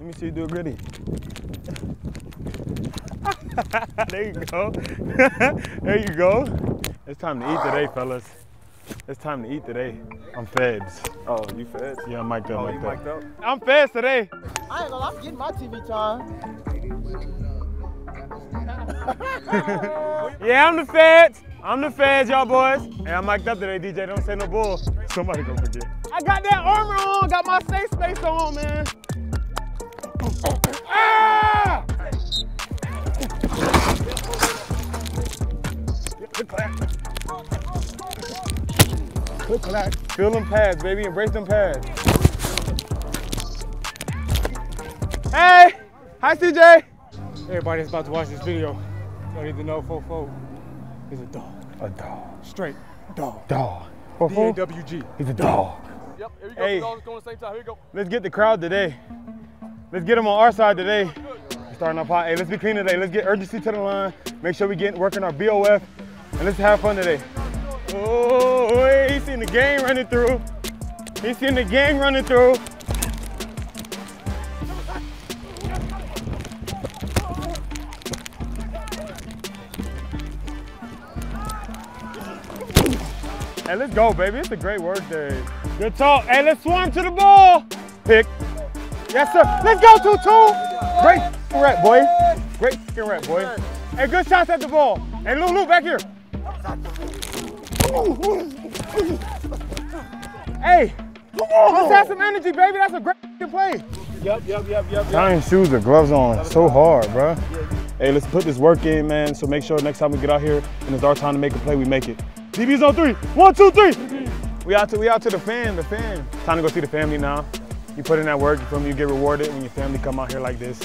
Let me see you do a gritty. there you go. there you go. It's time to eat today, fellas. It's time to eat today. I'm feds. Oh, you fed? Yeah, I'm mic'd up. Oh, like you mic'd up? I'm feds today. I ain't gonna, I'm getting my TV time. Yeah, I'm the feds. I'm the feds, y'all boys. Hey, I'm mic'd up today, DJ. Don't say no bull. Somebody gonna forget. I got that armor on. Got my safe space on, man. Ah! Good clap. Good clap. Feel them pads, baby. Embrace them pads. Hey! Hi, CJ. Everybody that's about to watch this video, y'all need to know Fofo is a dog. A dog. Straight dog. Dog. Fofo? D-A-W-G. He's a dog. Yep, here we go. Hey. We all just going at the same time. Here we go. Let's get the crowd today. Let's get them on our side today. Starting our hot. Hey, let's be clean today. Let's get urgency to the line. Make sure we get working our BOF. And let's have fun today. Oh, hey, he's seeing the gang running through. He's seeing the gang running through. Hey, let's go, baby. It's a great work day. Good talk. Hey, let's swarm to the ball. Pick. Yes, sir. Let's go, Tutu. Great rep, boy. Great rep, boy. Hey, good shots at the ball. Hey, Lulu, back here. Hey, let's have some energy, baby. That's a great play. Yep, yep, yep, yep. Tying shoes or gloves on. So hard, bro. Hey, let's put this work in, man. So make sure next time we get out here and it's our time to make a play, we make it. DB's on three. One, two, three. We out to we out to the fan, the fan. Time to go see the family now. You put in that work, you feel me? You get rewarded when your family come out here like this.